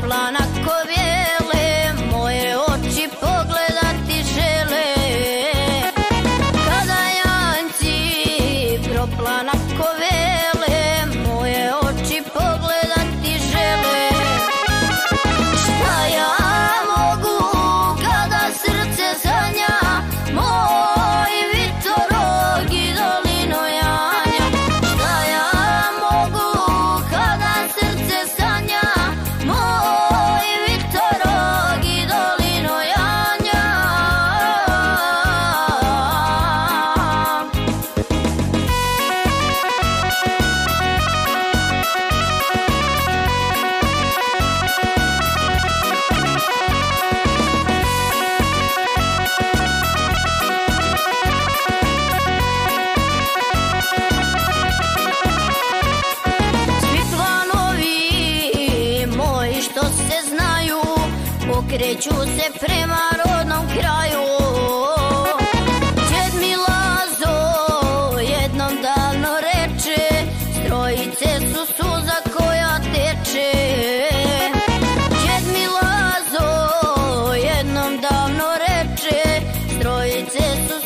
plana kobieta. okreću se prema rodnom kraju. Djed mi Lazo jednom davno reče Strojice su suza koja teče. Djed mi Lazo jednom davno reče Strojice su